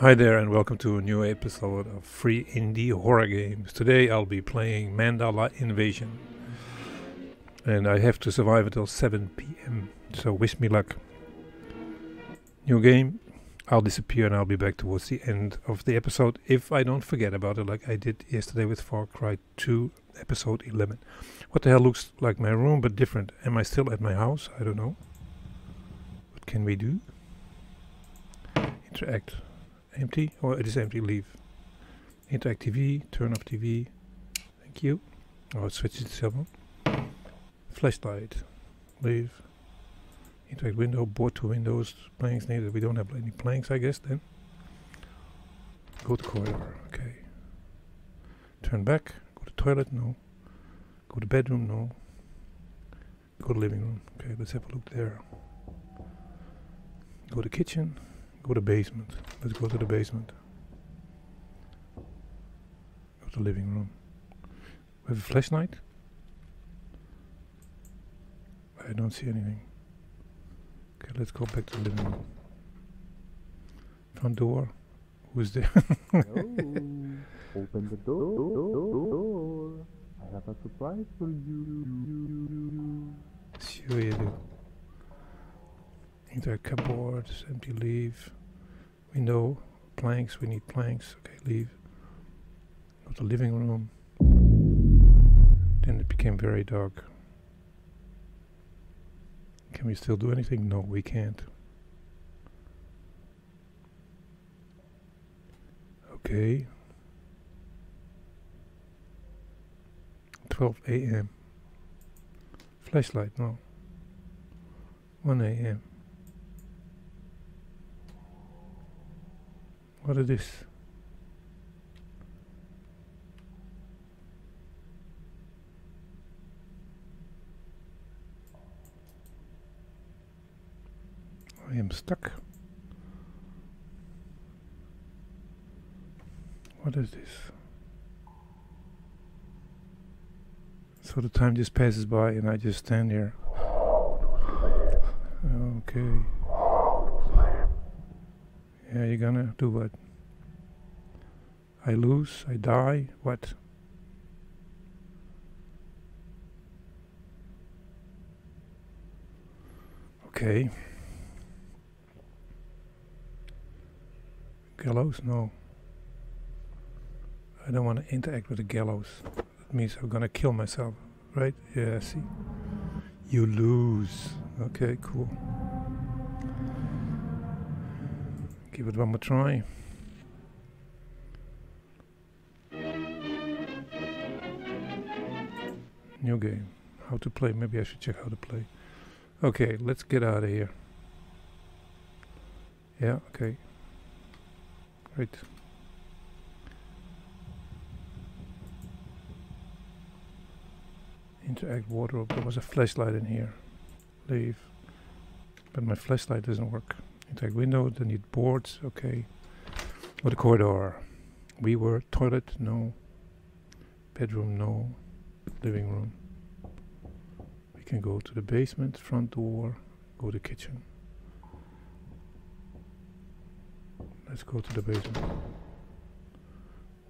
Hi there, and welcome to a new episode of Free Indie Horror Games. Today I'll be playing Mandela Invasion, and I have to survive until 7 pm, so wish me luck. New game, I'll disappear and I'll be back towards the end of the episode if I don't forget about it, like I did yesterday with Far Cry 2, episode 11. What the hell looks like my room but different? Am I still at my house? I don't know. What can we do? Interact. Empty? Oh, it is empty. Leave. Interact TV. Turn off TV. Thank you. Oh, it switches itself on. Flashlight. Leave. Interact window. Board to windows. Planks needed. We don't have any planks, I guess, then. Go to corridor. Okay. Turn back. Go to toilet. No. Go to bedroom. No. Go to living room. Okay, let's have a look there. Go to kitchen. Go to the basement. Let's go to the basement. Go to living room. We have a flashlight. I don't see anything. Okay, let's go back to the living room. Front door. Who's there? Oh, open the door, door, door. I have a surprise for you. sure you do. Interact cupboard. Empty. Leave. Window. Planks. We need planks. Okay, leave. Go to living room. Then it became very dark. Can we still do anything? No, we can't. Okay. 12 a.m. Flashlight, no. 1 a.m. What is this? I am stuck. What is this? So the time just passes by and I just stand here. Okay. Yeah, you're gonna do what? I lose, I die, what? Okay. Gallows? No. I don't want to interact with the gallows. That means I'm gonna kill myself, right? Yeah, see? You lose. Okay, cool. Give it one more try. New game. How to play. Maybe I should check how to play. Okay, let's get out of here. Yeah, okay. Great. Interact wardrobe. There was a flashlight in here. Leave. But my flashlight doesn't work. Interact window. Then need boards. Okay. What a corridor. We were toilet. No. Bedroom. No. Living room. We can go to the basement. Front door. Go to kitchen. Let's go to the basement.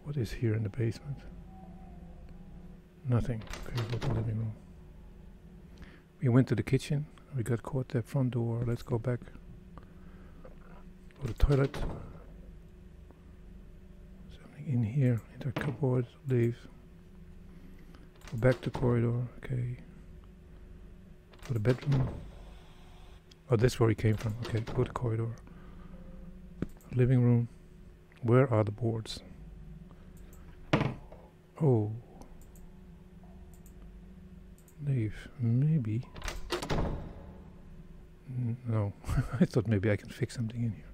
What is here in the basement? Nothing. Okay, go to the living room. We went to the kitchen. We got caught at front door. Let's go back. Go to toilet. Something in here. Enter cupboard. Leave. Go back to corridor. Okay. Go to bedroom. Oh, that's where he came from. Okay, go to corridor. Living room. Where are the boards? Oh. Leave. Maybe. No. I thought maybe I can fix something in here.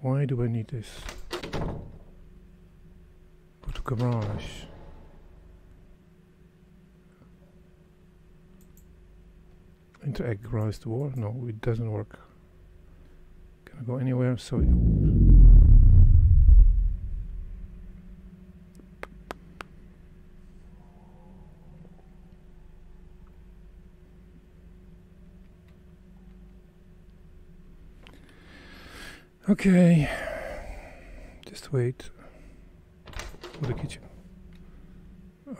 Why do I need this? Go to garage. Interact garage door? No, it doesn't work. Can I go anywhere? So Okay. Just wait. For the kitchen.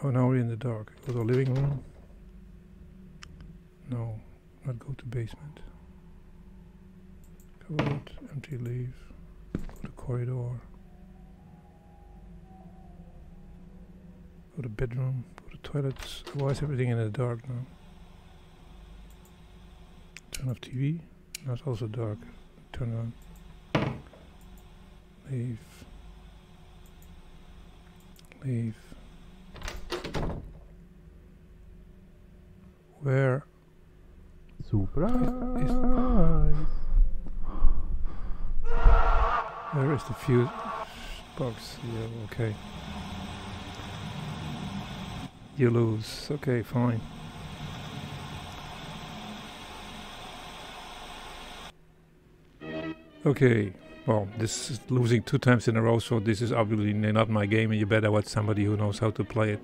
Oh, now we're in the dark. Go to the living room. No, not go to basement. Out, empty leave. Go to corridor. Go to bedroom. Go to toilets. Why is everything in the dark now? Turn off TV. It's also dark. Turn on. Leave. Leave. Where Surprise! where is the fuse box? Yeah, okay. You lose. Okay, fine. Okay, well, this is losing two times in a row, so this is obviously not my game, and you better watch somebody who knows how to play it.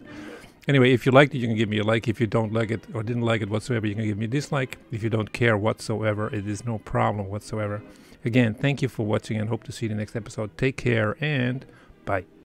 Anyway, if you liked it, you can give me a like. If you don't like it or didn't like it whatsoever, you can give me a dislike. If you don't care whatsoever, it is no problem whatsoever. Again, thank you for watching and hope to see you in the next episode. Take care and bye.